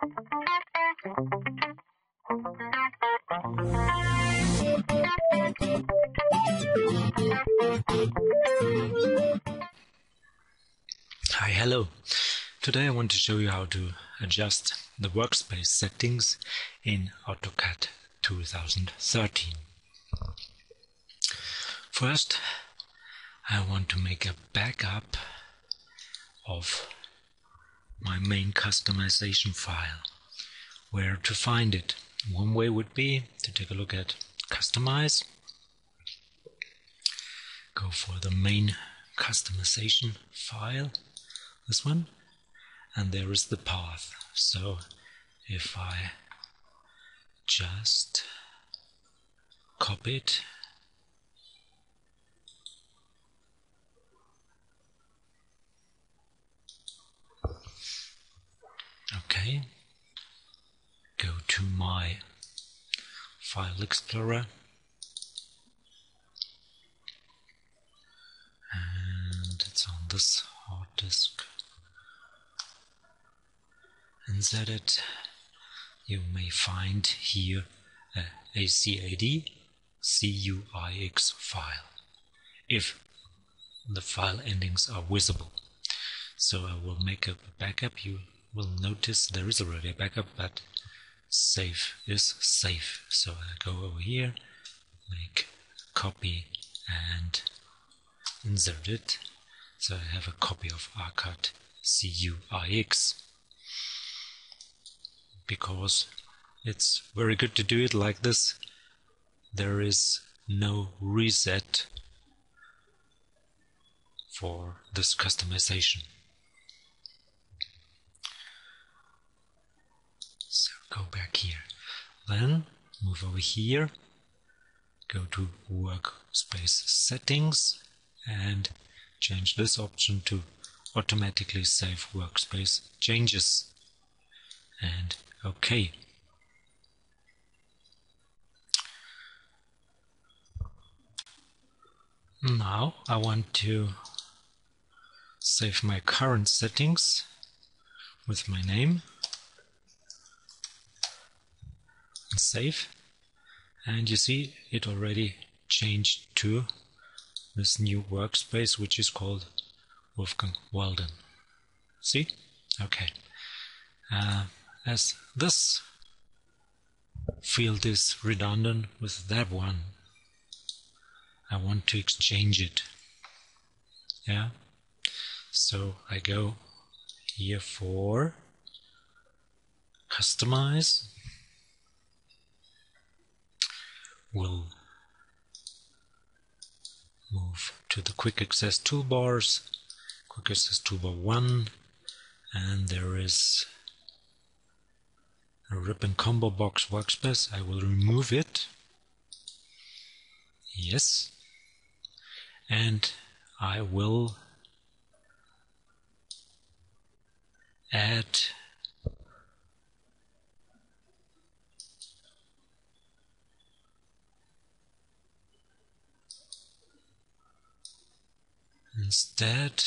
Hi, hello. Today I want to show you how to adjust the workspace settings in AutoCAD 2013. First, I want to make a backup of my main customization file. Where to find it? One way would be to take a look at Customize, go for the main customization file, this one, and there is the path. So if I just copy it okay go to my file explorer. And it's on this hard disk. Insert it you may find here a ACAD CUIX file if the file endings are visible. So I will make a backup. You will notice there is already a backup but save is safe. So I go over here make copy and insert it. So I have a copy of ACAD CUIX because it's very good to do it like this there is no reset for this customization go back here. Then move over here go to workspace settings and change this option to automatically save workspace changes. And OK. Now I want to save my current settings with my name and save and you see it already changed to this new workspace which is called Wolfgang Walden. See? Okay. Uh, as this field is redundant with that one I want to exchange it yeah so I go here for customize we'll move to the quick access toolbars quick access toolbar 1 and there is a ribbon combo box workspace. I will remove it. Yes. And I will add instead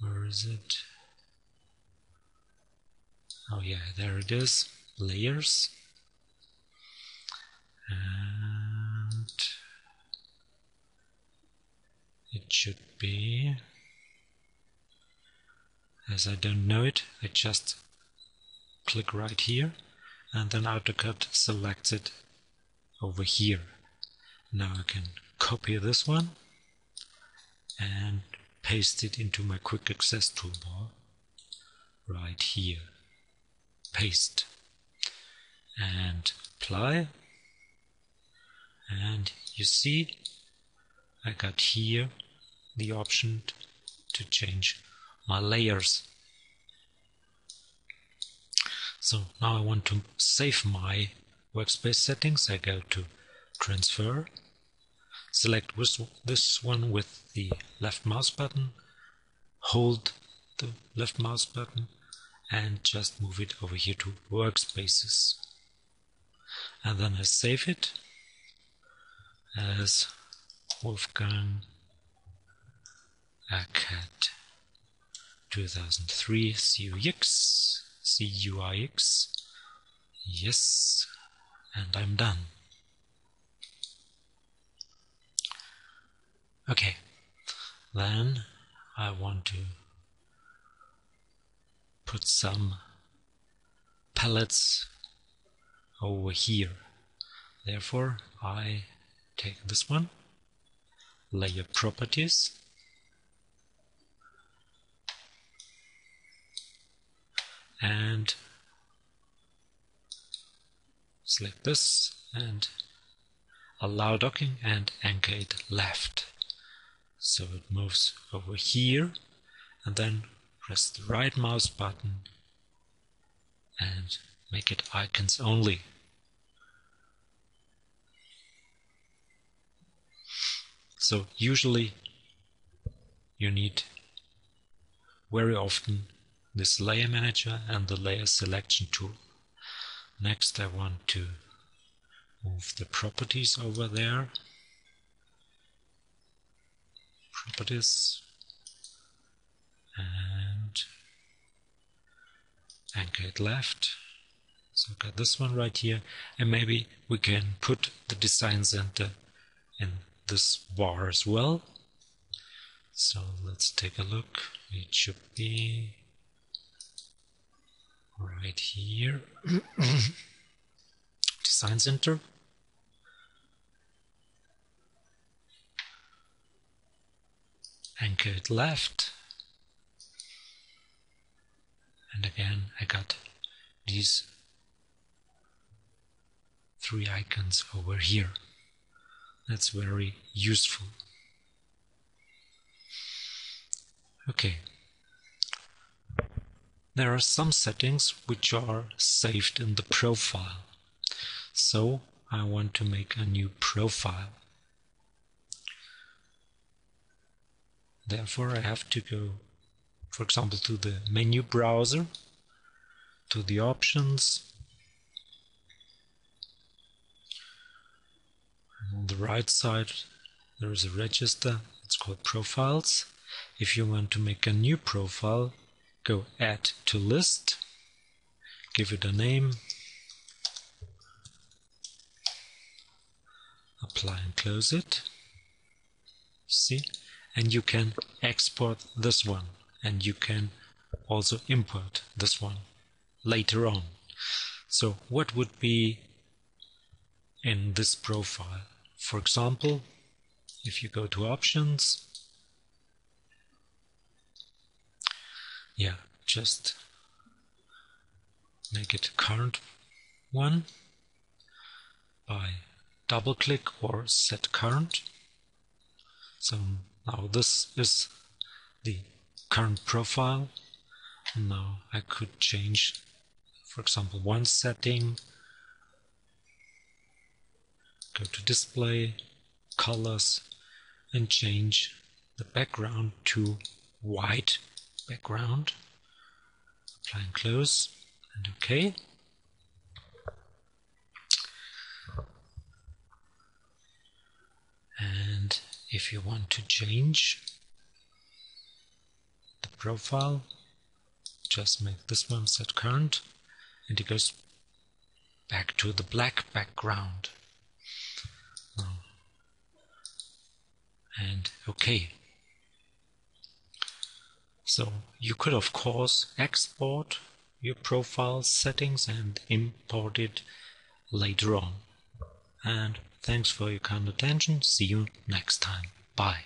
where is it? Oh yeah there it is. Layers. And it should be as I don't know it I just click right here and then AutoCAD selects it over here now I can copy this one and paste it into my quick access toolbar right here. Paste. And apply. And you see I got here the option to change my layers. So now I want to save my workspace settings. I go to transfer select this one with the left mouse button hold the left mouse button and just move it over here to workspaces and then I save it as Wolfgang ACAD 2003 CUX, CUIX. Yes, and I'm done. Okay, then I want to put some palettes over here. Therefore, I take this one, layer properties, and select this and allow docking and anchor it left so it moves over here and then press the right mouse button and make it icons only so usually you need very often this layer manager and the layer selection tool. Next I want to move the properties over there. Properties and anchor it left. So got this one right here and maybe we can put the design center in this bar as well. So let's take a look. It should be right here design center anchor it left and again I got these three icons over here that's very useful okay there are some settings which are saved in the profile. So I want to make a new profile. Therefore I have to go, for example, to the menu browser, to the options, and on the right side there is a register, it's called profiles. If you want to make a new profile, go add to list, give it a name, apply and close it. See? And you can export this one and you can also import this one later on. So what would be in this profile? For example, if you go to options, yeah just make it current one by double click or set current so now this is the current profile now I could change for example one setting go to display colors and change the background to white background. Apply and close and OK. And if you want to change the profile, just make this one set current and it goes back to the black background. And okay. So you could of course export your profile settings and import it later on. And Thanks for your kind attention. See you next time. Bye.